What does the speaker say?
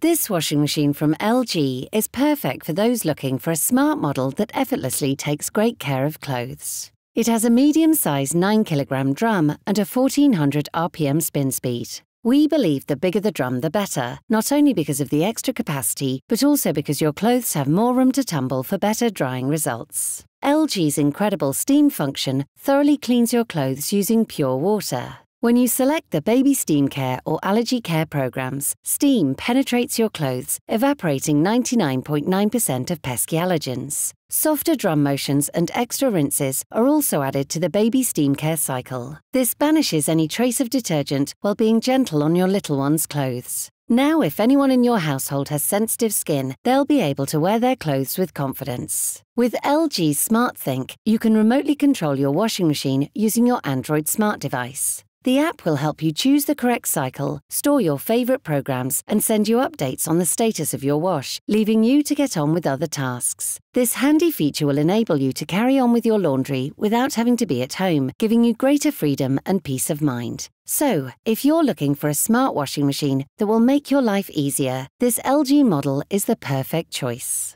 This washing machine from LG is perfect for those looking for a smart model that effortlessly takes great care of clothes. It has a medium sized 9 kilogram drum and a 1400 RPM spin speed. We believe the bigger the drum, the better, not only because of the extra capacity, but also because your clothes have more room to tumble for better drying results. LG's incredible steam function thoroughly cleans your clothes using pure water. When you select the Baby Steam Care or Allergy Care programs, steam penetrates your clothes, evaporating 99.9% of pesky allergens. Softer drum motions and extra rinses are also added to the Baby Steam Care cycle. This banishes any trace of detergent while being gentle on your little one's clothes. Now, if anyone in your household has sensitive skin, they'll be able to wear their clothes with confidence. With LG SmartThinQ, you can remotely control your washing machine using your Android smart device. The app will help you choose the correct cycle, store your favorite programs, and send you updates on the status of your wash, leaving you to get on with other tasks. This handy feature will enable you to carry on with your laundry without having to be at home, giving you greater freedom and peace of mind. So, if you're looking for a smart washing machine that will make your life easier, this LG model is the perfect choice.